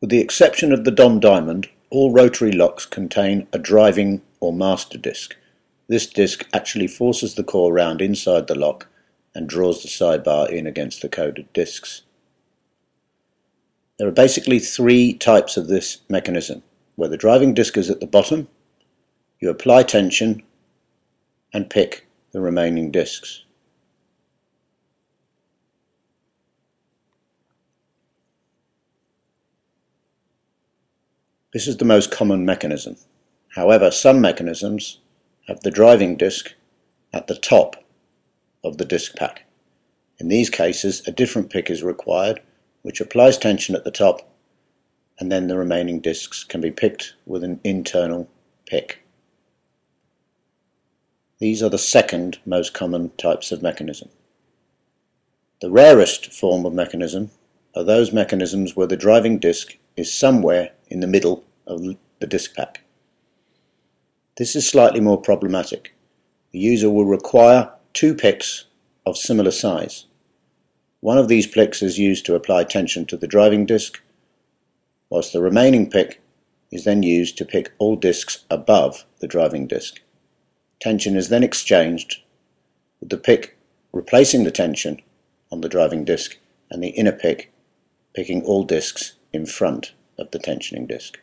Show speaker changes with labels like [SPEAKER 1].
[SPEAKER 1] With the exception of the Dom Diamond, all rotary locks contain a driving or master disc. This disc actually forces the core round inside the lock and draws the sidebar in against the coded discs. There are basically three types of this mechanism, where the driving disc is at the bottom, you apply tension and pick the remaining discs. This is the most common mechanism. However, some mechanisms have the driving disc at the top of the disc pack. In these cases, a different pick is required, which applies tension at the top, and then the remaining discs can be picked with an internal pick. These are the second most common types of mechanism. The rarest form of mechanism are those mechanisms where the driving disc is somewhere in the middle of the disc pack. This is slightly more problematic. The user will require two picks of similar size. One of these picks is used to apply tension to the driving disc, whilst the remaining pick is then used to pick all discs above the driving disc. Tension is then exchanged with the pick replacing the tension on the driving disc and the inner pick picking all discs in front of the tensioning disc.